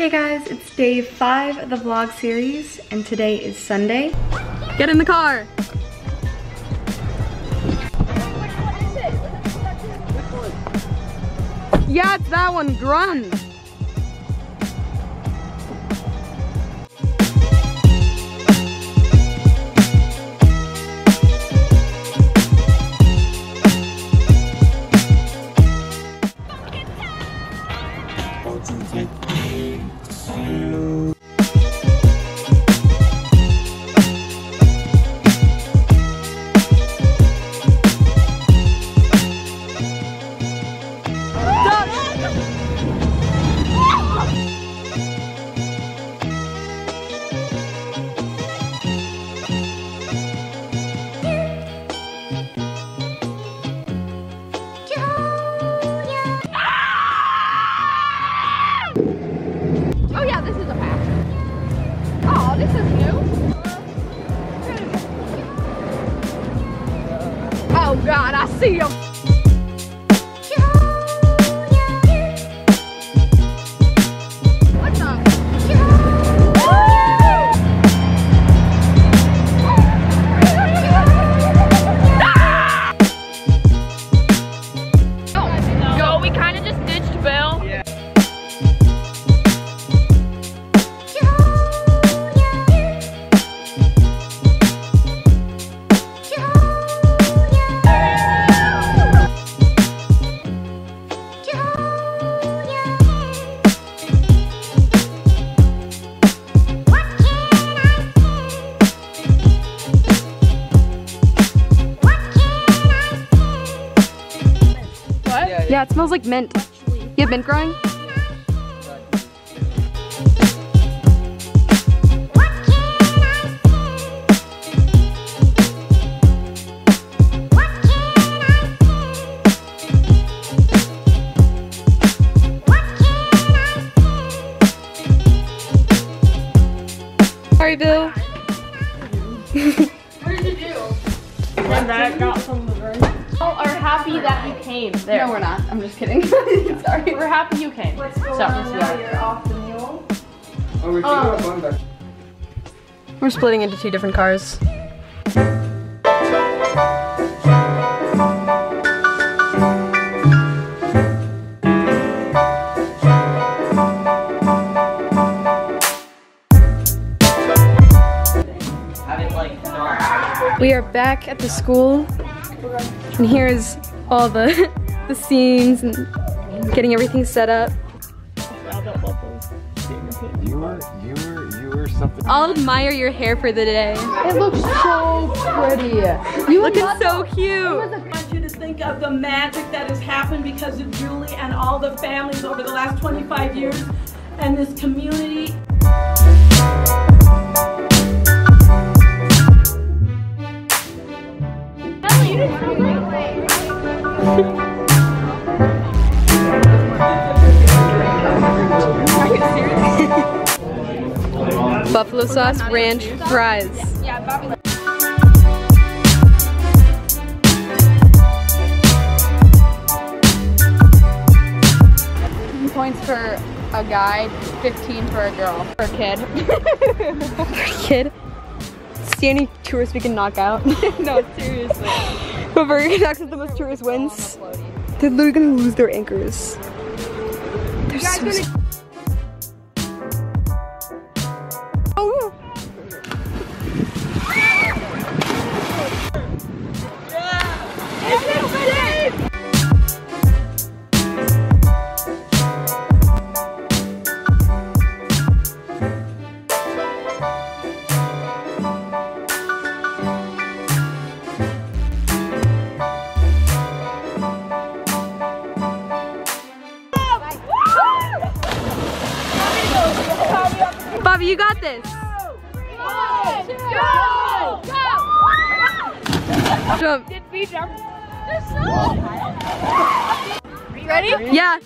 Hey guys, it's day five of the vlog series, and today is Sunday. Get in the car. Yeah, it's that one, Grund. This is a path. Oh, this is new. Oh God, I see him. Yeah, it smells like mint. You have mint growing? Sorry, Bill. All are happy that you came. There. No, we're not. I'm just kidding. Sorry. We're happy you came. so, Oh, we're Um, taking a bun back. We're splitting into two different cars. We are back at the school, and here's all the the scenes and getting everything set up. You were, you were, you were something. I'll admire your hair for the day. It looks so pretty. You Looking so cute. I want you to think of the magic that has happened because of Julie and all the families over the last 25 years and this community. Buffalo sauce, ranch, fries. Points for a guy, 15 for a girl. For a kid. for a kid. See any tourists we can knock out? no, seriously. Whoever knocks out the most tourists wins. They're literally gonna lose their anchors. They're so Bobby, you got this. Go! Go! Jump. Did we jump? Ready? Yeah.